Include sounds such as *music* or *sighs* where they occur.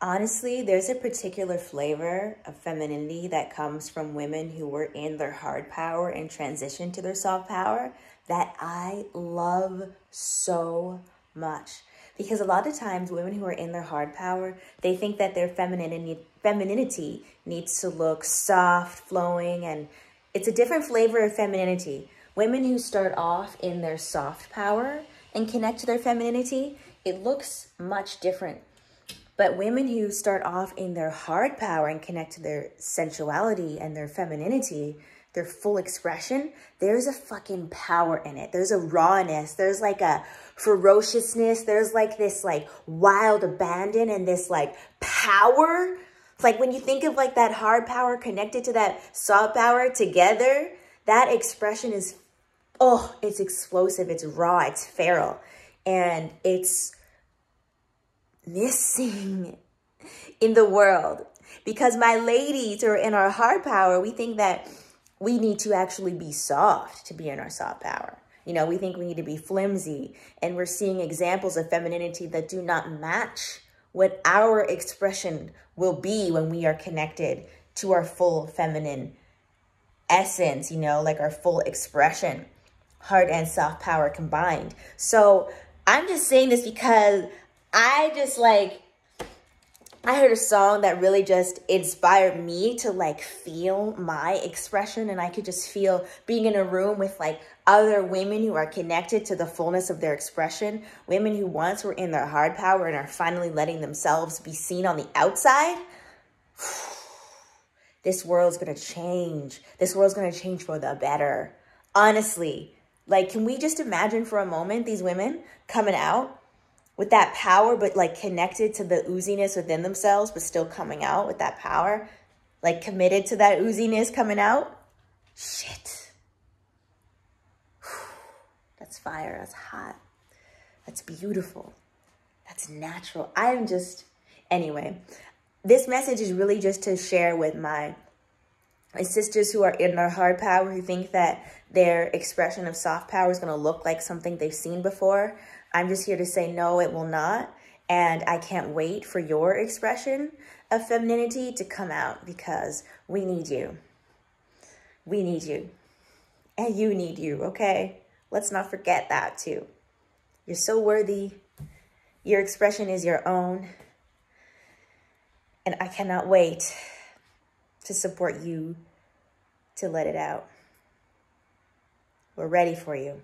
honestly, there's a particular flavor of femininity that comes from women who were in their hard power and transition to their soft power that I love so much. Because a lot of times, women who are in their hard power, they think that their femininity, femininity needs to look soft, flowing, and it's a different flavor of femininity. Women who start off in their soft power and connect to their femininity, it looks much different. But women who start off in their hard power and connect to their sensuality and their femininity, their full expression, there's a fucking power in it. There's a rawness. There's like a ferociousness. There's like this like wild abandon and this like power. It's like when you think of like that hard power connected to that soft power together, that expression is, oh, it's explosive. It's raw. It's feral. And it's missing in the world. Because my ladies who are in our hard power, we think that we need to actually be soft to be in our soft power. You know, we think we need to be flimsy, and we're seeing examples of femininity that do not match what our expression will be when we are connected to our full feminine essence, you know, like our full expression, hard and soft power combined. So I'm just saying this because I just like I heard a song that really just inspired me to like feel my expression and I could just feel being in a room with like other women who are connected to the fullness of their expression, women who once were in their hard power and are finally letting themselves be seen on the outside. *sighs* This world's going to change. This world's going to change for the better. Honestly, like can we just imagine for a moment these women coming out with that power, but like connected to the ooziness within themselves, but still coming out with that power, like committed to that ooziness coming out. Shit. That's fire. That's hot. That's beautiful. That's natural. I am just, anyway, this message is really just to share with my my sisters who are in their hard power who think that their expression of soft power is going to look like something they've seen before. I'm just here to say, no, it will not. And I can't wait for your expression of femininity to come out because we need you. We need you. And you need you, okay? Let's not forget that too. You're so worthy. Your expression is your own. And I cannot wait to support you to let it out. We're ready for you.